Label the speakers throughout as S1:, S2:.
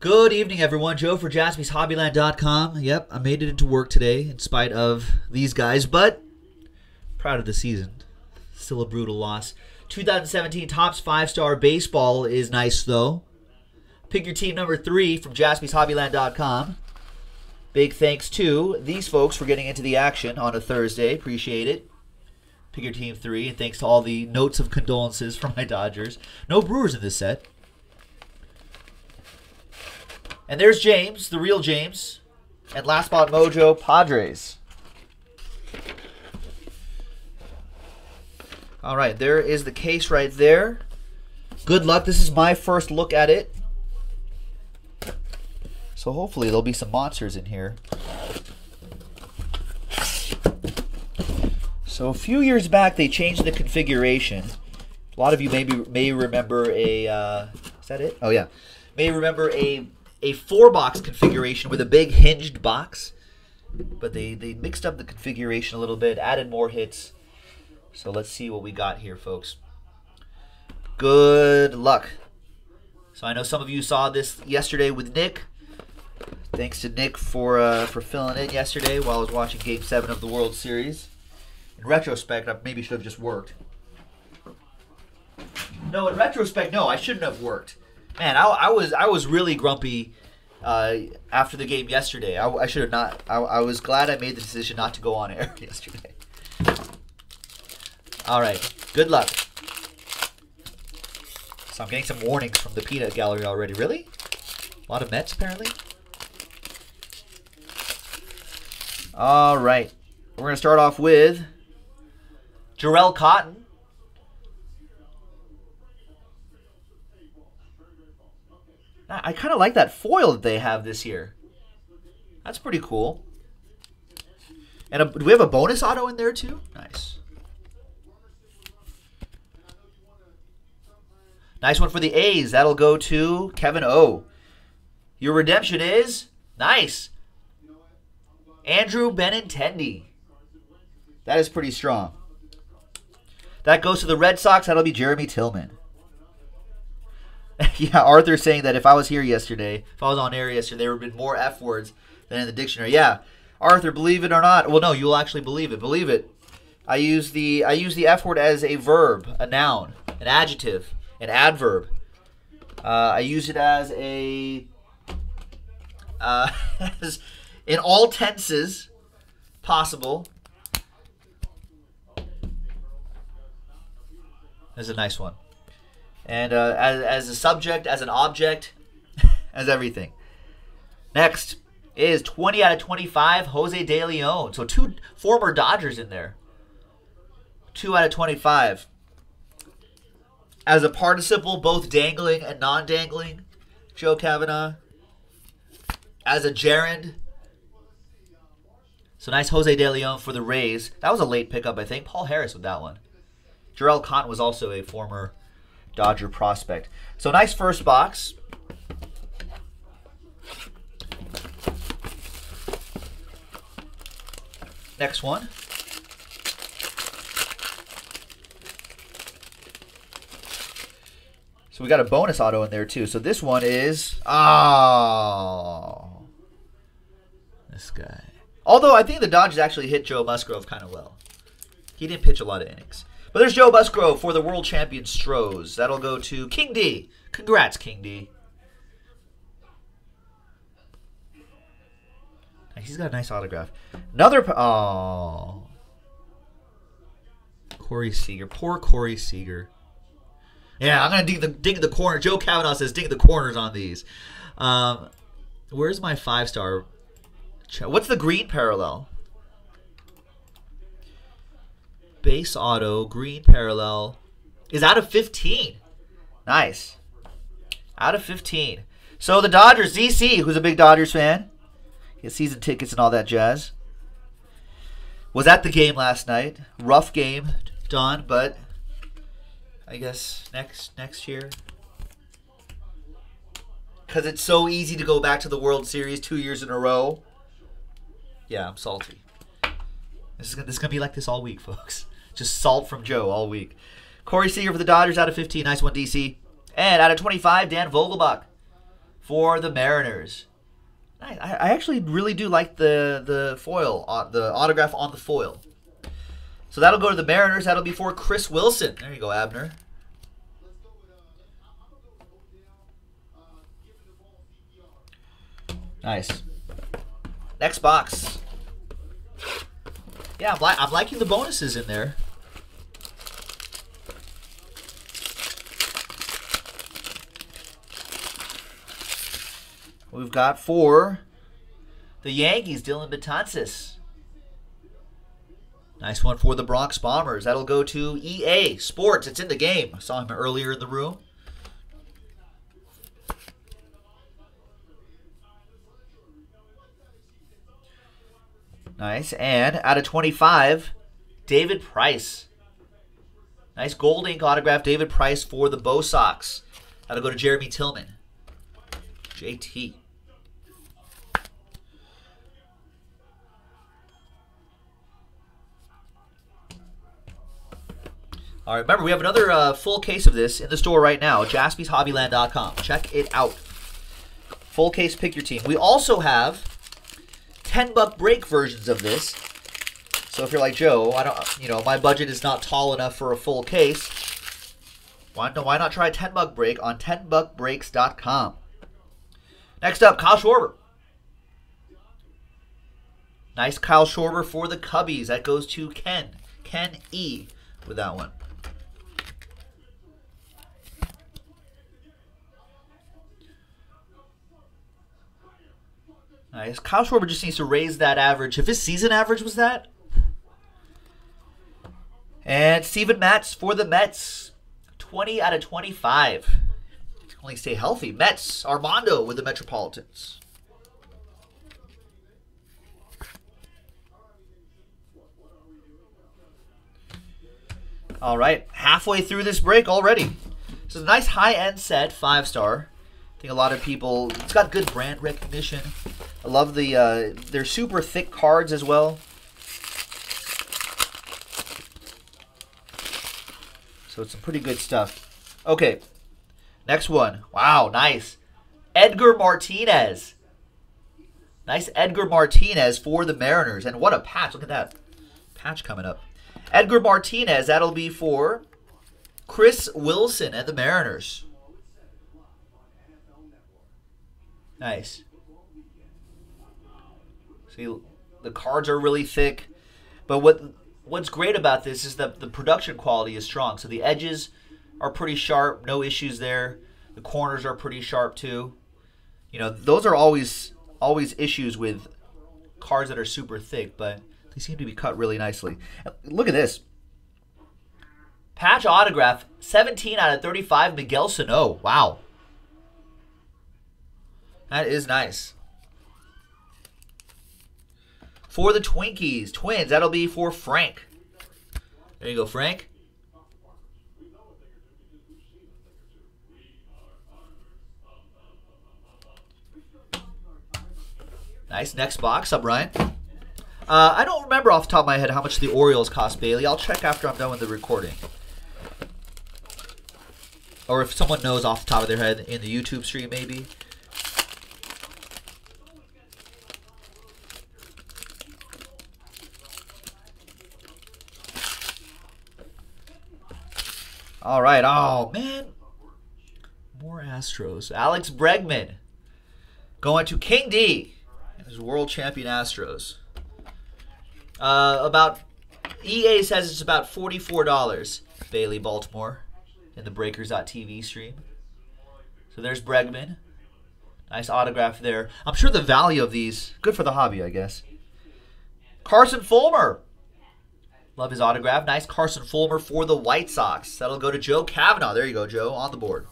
S1: Good evening, everyone. Joe for JaspysHobbyland.com. Yep, I made it into work today in spite of these guys, but proud of the season. Still a brutal loss. 2017 Topps 5 Star Baseball is nice, though. Pick your team number three from JaspysHobbyland.com. Big thanks to these folks for getting into the action on a Thursday. Appreciate it. Pick your team three, and thanks to all the notes of condolences from my Dodgers. No Brewers in this set. And there's James, the real James. And last spot mojo, Padres. All right, there is the case right there. Good luck. This is my first look at it. So hopefully there'll be some monsters in here. So a few years back they changed the configuration. A lot of you maybe may remember a uh, is that it? Oh yeah. May remember a a four box configuration with a big hinged box. But they, they mixed up the configuration a little bit, added more hits. So let's see what we got here, folks. Good luck. So I know some of you saw this yesterday with Nick. Thanks to Nick for uh, for filling in yesterday while I was watching Game Seven of the World Series. In retrospect, I maybe should have just worked. No, in retrospect, no, I shouldn't have worked. Man, I, I was I was really grumpy uh, after the game yesterday. I, I should have not. I, I was glad I made the decision not to go on air yesterday. All right, good luck. So I'm getting some warnings from the peanut gallery already. Really? A lot of Mets apparently. All right, we're gonna start off with Jharel Cotton. I kind of like that foil that they have this year. That's pretty cool. And a, do we have a bonus auto in there too? Nice. Nice one for the A's. That'll go to Kevin O. Your redemption is nice. Andrew Benintendi. That is pretty strong. That goes to the Red Sox. That'll be Jeremy Tillman. yeah, Arthur saying that if I was here yesterday, if I was on air yesterday, there would have been more F words than in the dictionary. Yeah, Arthur, believe it or not. Well, no, you'll actually believe it. Believe it. I use the I use the F word as a verb, a noun, an adjective, an adverb. Uh, I use it as a uh, as in all tenses possible. That's a nice one and uh, as, as a subject, as an object, as everything. Next is 20 out of 25, Jose De Leon. So two former Dodgers in there. 2 out of 25. As a participle, both dangling and non dangling, Joe Kavanaugh. As a gerund. So nice Jose De Leon for the Rays. That was a late pickup, I think. Paul Harris with that one. Jharel Cotton was also a former Dodger prospect. So nice first box. Next one. So we got a bonus auto in there too. So this one is oh this guy. Although I think the Dodgers actually hit Joe Musgrove kind of well. He didn't pitch a lot of innings. But there's Joe Musgrove for the world champion Stros. That'll go to King D. Congrats, King D. He's got a nice autograph. Another. Oh. Corey Seager. Poor Corey Seager. Yeah, I'm gonna dig the dig the corner. Joe Kavanaugh says dig the corners on these. Um, where's my five star? What's the green parallel? Base auto, green parallel, is out of 15. Nice. Out of 15. So the Dodgers, ZC, who's a big Dodgers fan, he season tickets and all that jazz, was at the game last night. Rough game, Don, but I guess next next year. Because it's so easy to go back to the World Series two years in a row. Yeah, I'm salty. This is, this is going to be like this all week, folks. Just salt from Joe all week. Corey Seager for the Dodgers out of 15. Nice one, DC. And out of 25, Dan Vogelbach for the Mariners. I, I actually really do like the the foil, uh, the autograph on the foil. So that'll go to the Mariners. That'll be for Chris Wilson. There you go, Abner. Nice. Next box. Yeah, I'm, li I'm liking the bonuses in there. We've got for the Yankees, Dellin Betances. Nice one for the Bronx Bombers. That'll go to EA Sports. It's in the game. I saw him earlier in the room. Nice. And out of 25, David Price. Nice gold ink autograph, David Price for the Bo Sox. That'll go to Jeremy Tillman. JT. All right, remember, we have another uh, full case of this in the store right now, jaspyshobbyland.com. Check it out. Full case, pick your team. We also have 10 buck break versions of this. So if you're like Joe, I don't, you know, my budget is not tall enough for a full case. Why, no, why not try a 10 buck break on 10buckbreaks.com? Next up, Kyle Schwarber. Nice Kyle Schwarber for the Cubbies. That goes to Ken. Ken E with that one. Nice. Kyle Schwarber just needs to raise that average. If his season average was that. And Steven Matz for the Mets. 20 out of 25. Only stay healthy. Mets. Armando with the Metropolitans. All right. Halfway through this break already. Is a nice high-end set. Five star. I think a lot of people... It's got good brand recognition. I love the, uh, they're super thick cards as well. So it's some pretty good stuff. Okay, next one. Wow, nice. Edgar Martinez. Nice Edgar Martinez for the Mariners. And what a patch. Look at that. Patch coming up. Edgar Martinez, that'll be for Chris Wilson and the Mariners. Nice. See, the cards are really thick, but what what's great about this is that the production quality is strong. So the edges are pretty sharp, no issues there. The corners are pretty sharp too. You know, those are always always issues with cards that are super thick, but they seem to be cut really nicely. Look at this. Patch autograph, 17 out of 35, Miguel Sano. Wow. That is nice. For the Twinkies, Twins, that'll be for Frank. There you go, Frank. Nice. Next box up, Ryan. Uh, I don't remember off the top of my head how much the Orioles cost, Bailey. I'll check after I'm done with the recording. Or if someone knows off the top of their head in the YouTube stream, maybe. All right. Oh, man. More Astros. Alex Bregman going to King D. His world champion Astros. Uh, about EA says it's about $44. Bailey Baltimore in the Breakers.tv stream. So there's Bregman. Nice autograph there. I'm sure the value of these, good for the hobby, I guess. Carson Fulmer Love his autograph. Nice Carson Fulmer for the White Sox. That'll go to Joe Kavanaugh. There you go, Joe, on the board.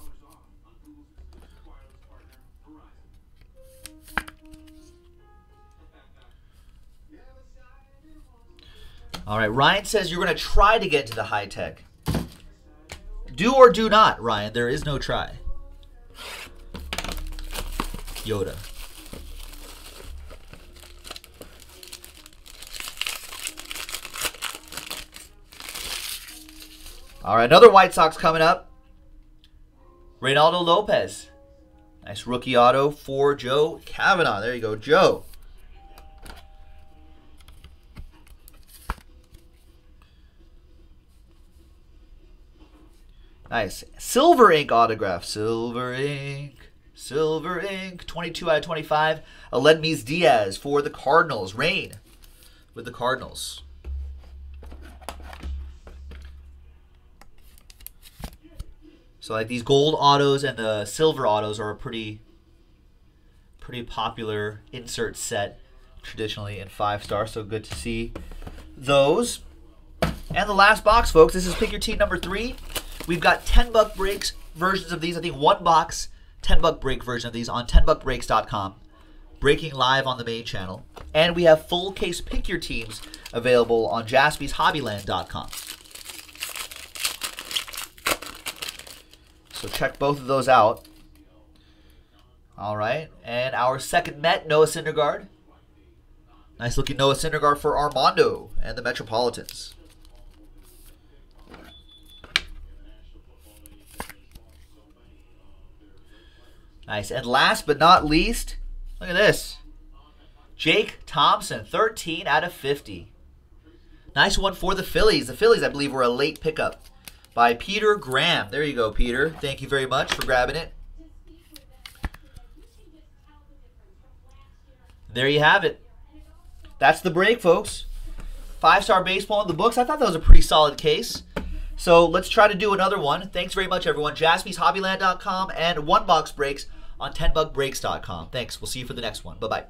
S1: All right, Ryan says you're going to try to get to the High Tek. Do or do not, Ryan. There is no try. Yoda. All right, another White Sox coming up. Reynaldo Lopez. Nice rookie auto for Joe Kavanaugh. There you go, Joe. Nice. Silver ink autograph. Silver ink. Silver ink. 22 out of 25. Aledmys Diaz for the Cardinals. Rain with the Cardinals. So like these gold autos and the silver autos are a pretty pretty popular insert set traditionally in five star. So good to see those. And the last box, folks. This is pick your team number three. We've got 10 buck breaks versions of these. I think one box, 10 buck break version of these on 10buckbreaks.com. Breaking live on the main channel. And we have full case pick your teams available on jaspyshobbyland.com. So check both of those out. All right. And our second Met, Noah Syndergaard. Nice looking Noah Syndergaard for Armando and the Metropolitans. Nice. And last but not least, look at this. Jake Thompson, 13 out of 50. Nice one for the Phillies. The Phillies, I believe, were a late pickup by Peter Graham. There you go, Peter. Thank you very much for grabbing it. There you have it. That's the break, folks. Five star baseball in the books. I thought that was a pretty solid case. So let's try to do another one. Thanks very much, everyone. JaspysHobbyland.com and One Box Breaks on 10buckbreaks.com. Thanks. We'll see you for the next one. Bye bye.